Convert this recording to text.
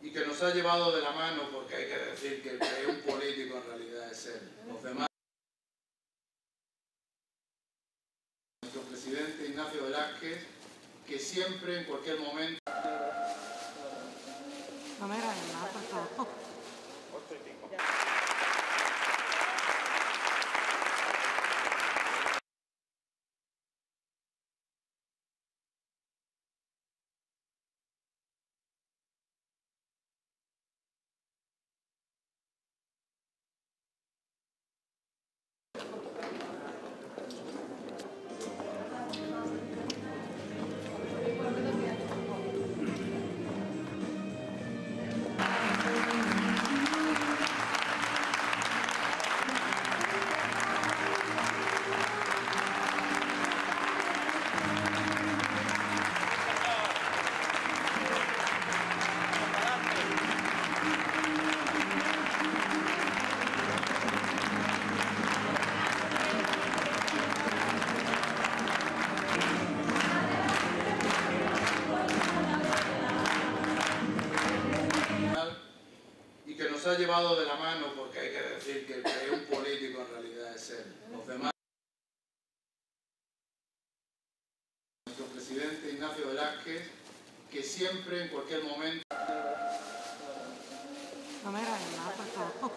y que nos ha llevado de la mano, porque hay que decir que el que es un político en realidad es él. Los demás, nuestro presidente Ignacio Velázquez, que siempre, en cualquier momento, No me grabes nada, por favor. Ha llevado de la mano, porque hay que decir que el que es un político en realidad es él. Los demás, nuestro presidente Ignacio Velázquez, que siempre, en cualquier momento, No me grabes nada, por favor.